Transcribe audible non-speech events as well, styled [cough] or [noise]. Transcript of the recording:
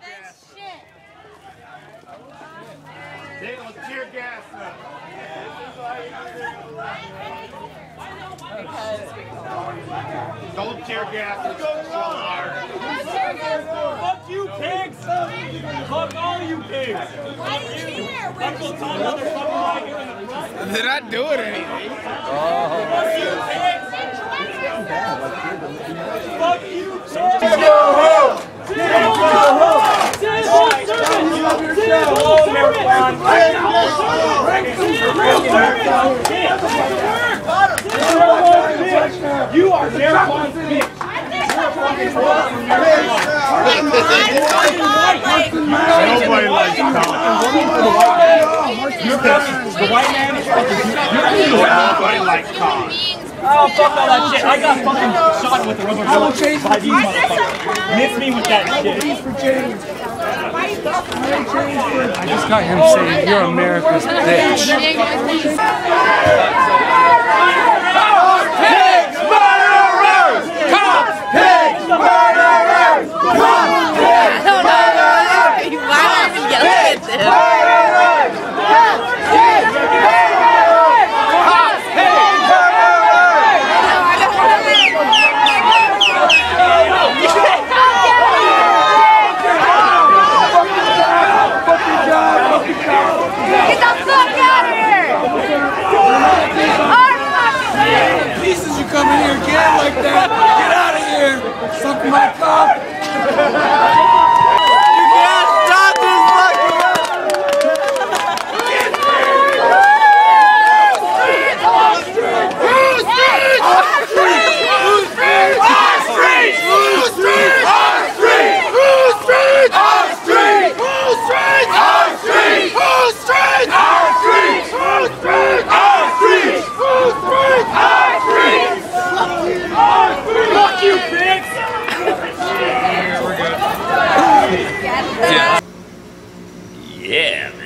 tear gas. They gonna tear gas. Don't tear gas. What's going on? Fuck you, pigs! Fuck all you pigs! Why do you care? Uncle Tom motherfucking wagon in the front. They're not doing anything. Fuck you, pigs! You are Marathon's bitch. Nobody likes Tom. The white man is Nobody likes Tom. Oh, fuck all that shit. I got fucking shot with a rubber bullet by these motherfuckers. Miss me with that shit. I just got him saying you're America's bitch. [laughs] You might have to yell at them. Get the fuck out of here! Pieces, you come in here again that. Get out of here. Suck my cock. Yeah, man.